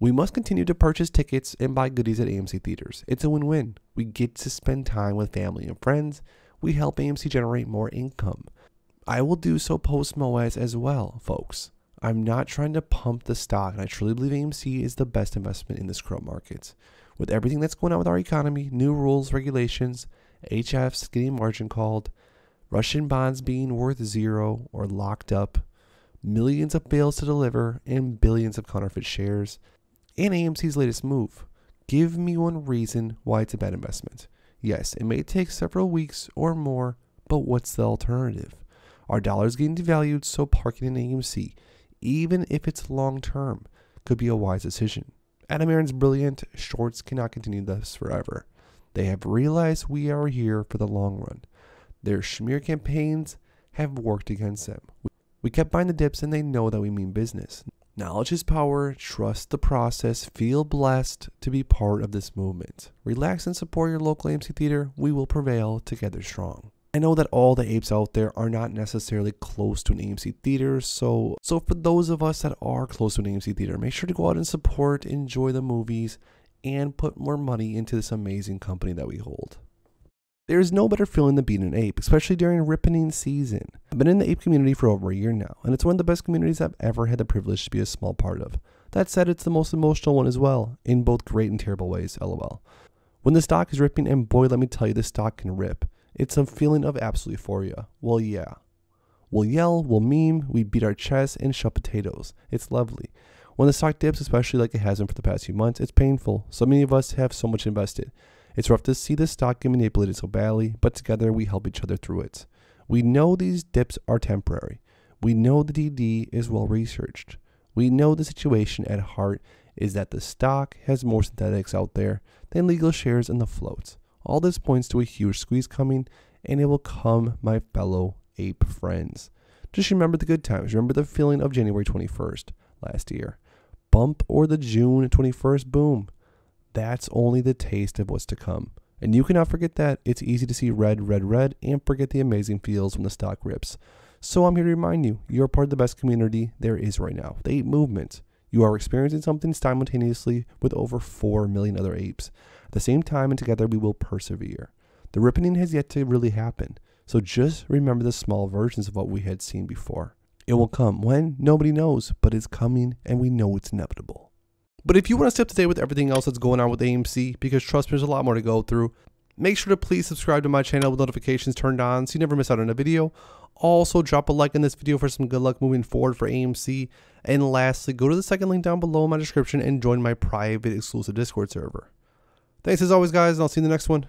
We must continue to purchase tickets and buy goodies at AMC theaters. It's a win win. We get to spend time with family and friends. We help AMC generate more income. I will do so post MOASS as well, folks. I'm not trying to pump the stock, and I truly believe AMC is the best investment in this current market. With everything that's going on with our economy, new rules, regulations, HFs getting margin called, Russian bonds being worth zero or locked up, millions of bills to deliver, and billions of counterfeit shares, and AMC's latest move. Give me one reason why it's a bad investment. Yes, it may take several weeks or more, but what's the alternative? Our dollar is getting devalued, so parking in AMC, even if it's long term, could be a wise decision. Adam Aron's brilliant. Shorts cannot continue this forever. They have realized we are here for the long run. Their smear campaigns have worked against them. We kept buying the dips and they know that we mean business. Knowledge is power. Trust the process. Feel blessed to be part of this movement. Relax and support your local AMC theater. We will prevail together strong. I know that all the apes out there are not necessarily close to an AMC theater, so so for those of us that are close to an AMC theater, make sure to go out and support, enjoy the movies, and put more money into this amazing company that we hold. There is no better feeling than being an ape, especially during ripening season. I've been in the ape community for over a year now, and it's one of the best communities I've ever had the privilege to be a small part of. That said, it's the most emotional one as well, in both great and terrible ways, lol. When the stock is ripping, and boy, let me tell you, the stock can rip. It's a feeling of absolute euphoria. Well, yeah. We'll yell, we'll meme, we beat our chests, and shove potatoes. It's lovely. When the stock dips, especially like it has been for the past few months, it's painful. So many of us have so much invested. It's rough to see the stock get manipulated so badly, but together we help each other through it. We know these dips are temporary. We know the DD is well researched. We know the situation at heart is that the stock has more synthetics out there than legal shares in the floats. All this points to a huge squeeze coming, and it will come, my fellow ape friends. Just remember the good times. Remember the feeling of January 21st last year. Bump or the June 21st boom. That's only the taste of what's to come. And you cannot forget that. It's easy to see red, red, red, and forget the amazing feels when the stock rips. So I'm here to remind you, you're part of the best community there is right now. The ape movement. You are experiencing something simultaneously with over 4 million other apes. At the same time and together we will persevere. The ripening has yet to really happen. So just remember the small versions of what we had seen before. It will come when nobody knows, but it's coming and we know it's inevitable. But if you want to stay up to date with everything else that's going on with AMC, because trust me, there's a lot more to go through, make sure to please subscribe to my channel with notifications turned on so you never miss out on a video. Also, drop a like in this video for some good luck moving forward for AMC. And lastly, go to the second link down below in my description and join my private exclusive Discord server. Thanks as always, guys, and I'll see you in the next one.